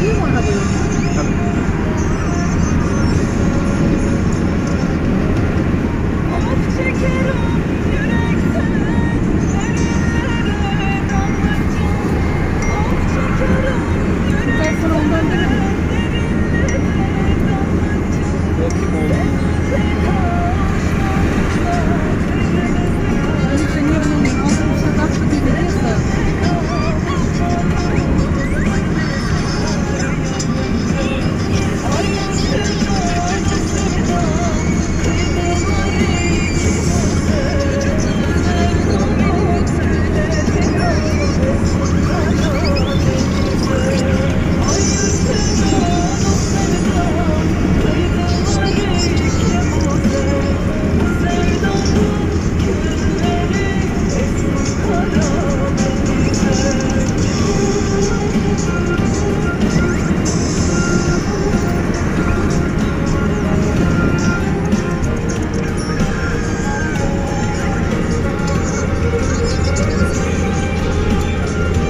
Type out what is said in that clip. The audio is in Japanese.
50本だけど。